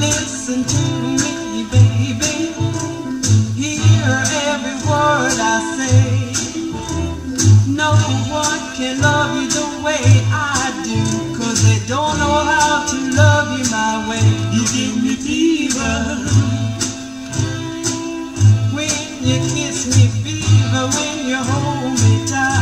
Listen to me, baby. Hear every word I say. No one can love you the way I do. Cause they don't know how to love you my way. You give me fever. When you kiss me, fever. When you hold me tight.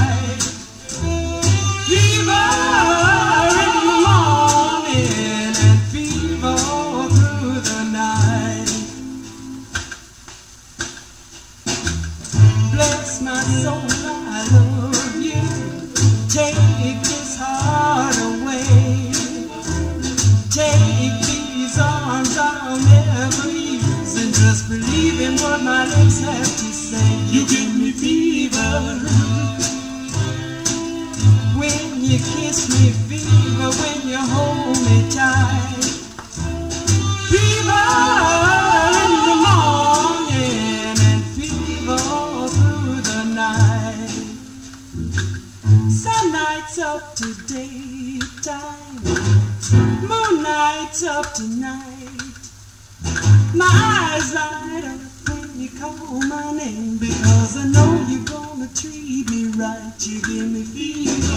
My soul, I love you. Take this heart away. Take these arms I'll never use. And just believe in what my lips have to say. You give me fever. When you kiss me, fever. Nights up to daytime, nights up to. My eyes light up when you call my name because I know you're gonna treat me right. You give me, fever.